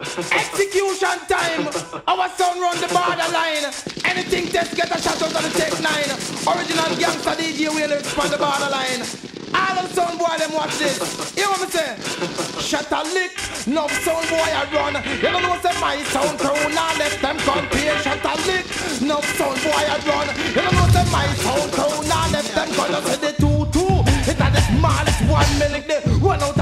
Execution time. Our son run the borderline. Anything test get a shot out of the Tech 9. Original gangster DJ Wheeler from the borderline. All them sound boy them watch this. You know what me say? Shut a lick. No sound boy I run. You don't know say my sound crew now left them compare. Shut a lick. No sound boy I run. You don't know say my sound crew now left them gonna say the two two. It's a the smallest one million. Run out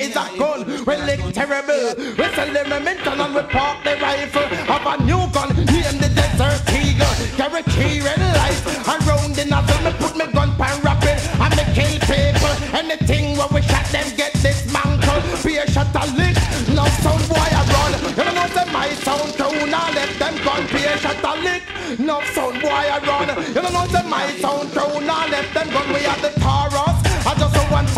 is a gun. We lick terrible. We sell them a mental and we park the rifle. Have a new gun. Name the desert eagle. Carry key red lights. Around the nozzle. Me put me gun pan rapid. And me kill people. Anything where we shot them get dismantled. Be a shot a lick. No sound boy I run. You don't know say my sound crew now let them gun. Be a shot a lick. No sound boy I run. You don't know say my sound crew now let them gun. We are the Taurus.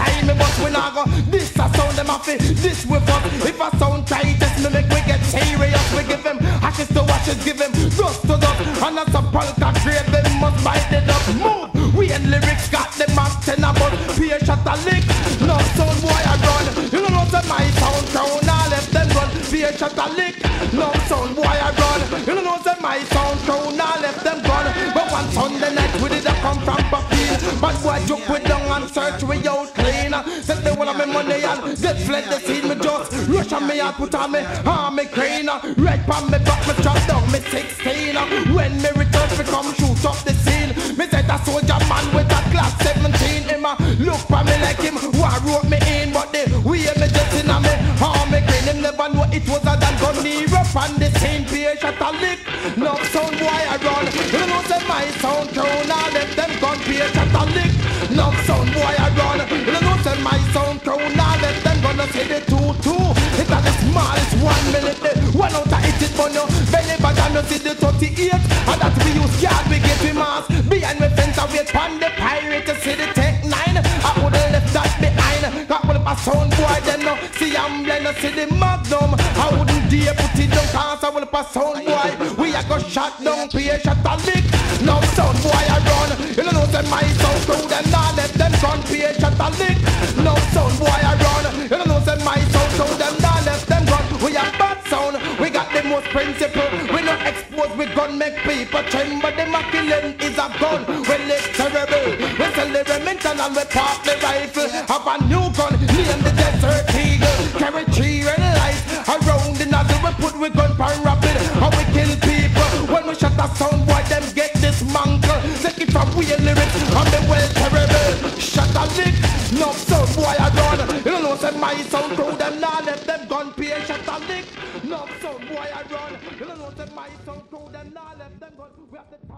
Time me but we not go. This a sound them off it. This with us. If a sound this me make we get serious. We give them ashes to ashes. Give him dust to dust. And as a polka grade them must bite the up. Move. Wayne Lyrics got them up ten a bus. Be a shot a lick. No sound boy I run. You don't know say my sound crew now left them run. A shot a lick. No sound boy I run. You don't know say my sound crew now left them gone. But one Sunday night we did a come from Papine. But boy took we down and search we out on me and put on me arm me crane. Red pan me back me chop down me 16. When me return me come shoot up the scene. Me said a soldier man with a glass 17. Him a look for me like him who wrote me in. But the way me just in a me arm me crane. Him never know it was a damn gun. Me rough on the scene. Pay shot a lick. No sound boy I run. You know say my sound crew now let them gun pay shot a lick. No sound boy I run. You know say my sound see the 38. And that we use yard we get we mass. Behind me fence I wait on the pirate to see the tech nine. I would've left that behind. Got of my sound boy then no see I'm blend see the magnum. I wouldn't dare put it down cause I will pass sound boy. We a go shot down, pay shot a lick. No sound boy I run. You don't know say my sound crew them not let them gun pay shot a lick. No sound boy I run. You don't know say my sound crew them not let them gun. We a bad sound. We got the most principle. Tremble. The killing is a gun. We live terrible. We sell the remington and we park the rifle. Have a new gun. Name the desert eagle. Carry three red lights around the nozzle. We put we gun pan rapid. And we kill people. When we shut a sound boy, them get dismantled. Take it from real lyrics. And the well terrible. Shut a lick. No sound boy I run. You don't know say my sound crew them now let them gun pay shut a lick. No sound boy I run. My sound crew them now let them gun. We have power.